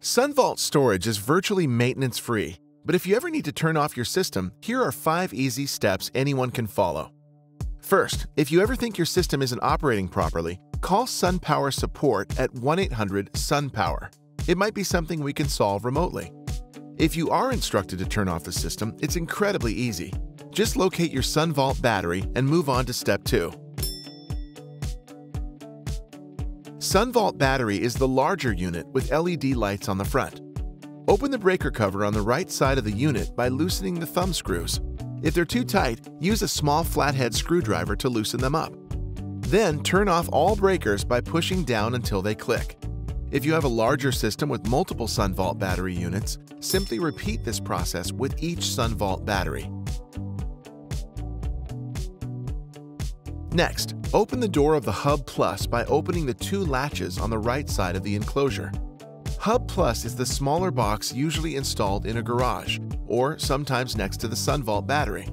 SunVault storage is virtually maintenance free, but if you ever need to turn off your system, here are five easy steps anyone can follow. First, if you ever think your system isn't operating properly, call SunPower support at 1 800 SunPower. It might be something we can solve remotely. If you are instructed to turn off the system, it's incredibly easy. Just locate your SunVault battery and move on to step 2. SunVault battery is the larger unit with LED lights on the front. Open the breaker cover on the right side of the unit by loosening the thumb screws. If they're too tight, use a small flathead screwdriver to loosen them up. Then turn off all breakers by pushing down until they click. If you have a larger system with multiple SunVault battery units, simply repeat this process with each SunVault battery. Next, open the door of the Hub Plus by opening the two latches on the right side of the enclosure. Hub Plus is the smaller box usually installed in a garage, or sometimes next to the SunVault battery.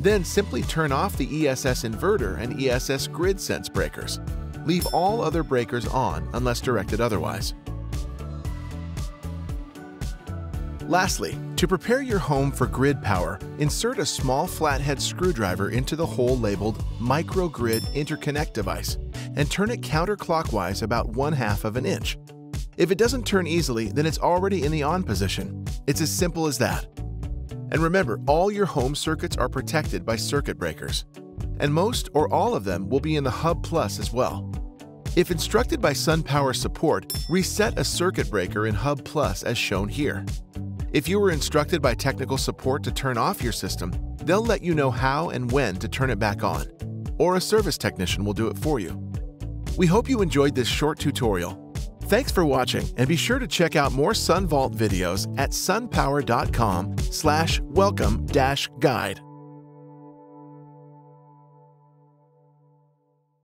Then simply turn off the ESS inverter and ESS grid sense breakers. Leave all other breakers on unless directed otherwise. Lastly, to prepare your home for grid power, insert a small flathead screwdriver into the hole labeled Microgrid Interconnect Device and turn it counterclockwise about one half of an inch. If it doesn't turn easily, then it's already in the on position. It's as simple as that. And remember, all your home circuits are protected by circuit breakers. And most or all of them will be in the Hub Plus as well. If instructed by SunPower support, reset a circuit breaker in Hub Plus as shown here. If you were instructed by technical support to turn off your system, they'll let you know how and when to turn it back on, or a service technician will do it for you. We hope you enjoyed this short tutorial. Thanks for watching, and be sure to check out more SunVault videos at sunpower.com slash welcome-guide.